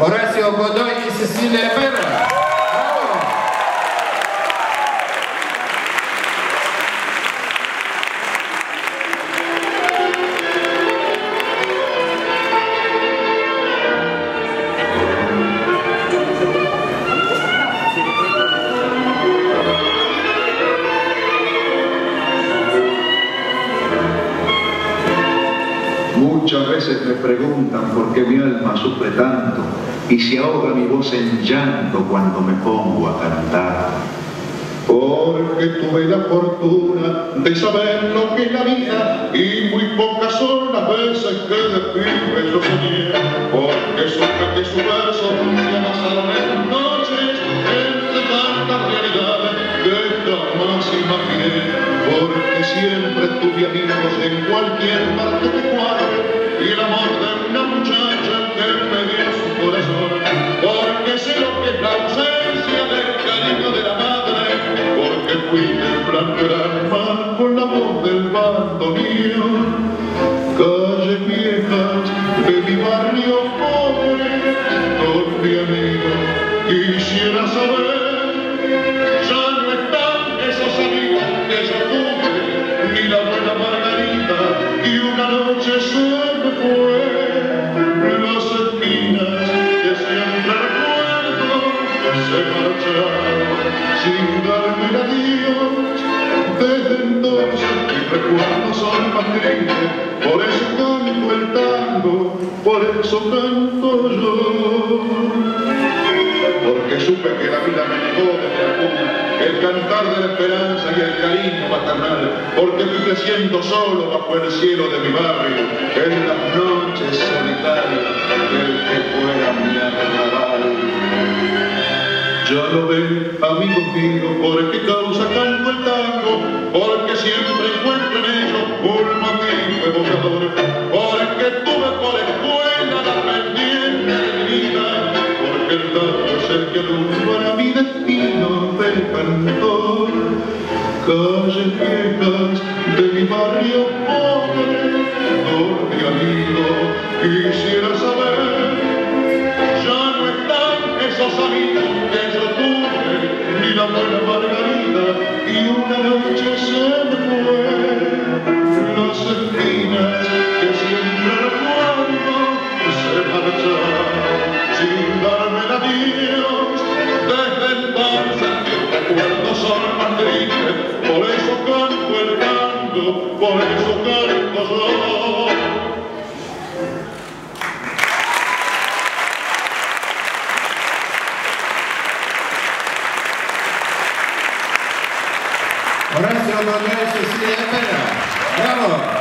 Horacio Godoy y Cecilia Herrera. Muchas veces me preguntan por qué mi alma sufre tanto y se ahoga mi voz en llanto cuando me pongo a cantar. Porque tuve la fortuna de saber lo que es la vida y muy pocas son las veces que de pibe yo soñé. Porque supe que su verso se amasaron en noches entre tantas realidades que jamás imaginé. Porque siempre tuve amigos en cualquier parte de cuadro y el amor de una muchacha que me dio su corazón. Porque sé lo que es la ausencia del cariño de la madre, porque fui el blanco alma con la voz del bandoneón. Calles viejas de mi barrio pobre, donde amigo quisiera saber. Ya no están esos amigos tuve, ni la buena Margarita, y una noche se me fue. Las espinas que siempre recuerdo se marcharon sin darme el adiós. Desde entonces mis recuerdos son más por eso canto el tango, por eso canto yo porque supe que la vida me negó desde la cuna el cantar de la esperanza y el cariño maternal, porque fui creciendo solo bajo el cielo de mi barrio, en las noches solitarias del que fuera mi arrabal. Ya lo ven, amigos míos, por qué causa canto el tango, porque siempre encuentro en ellos Calles viejas de mi barrio pobre, donde amigo quisiera saber ya no están esos amigos que yo tuve, ni la buena Margarita, y una noche se me fue. Las espinas canto, por eso canto yo. Horacio Godoy y Cecilia Herrera. Bravo.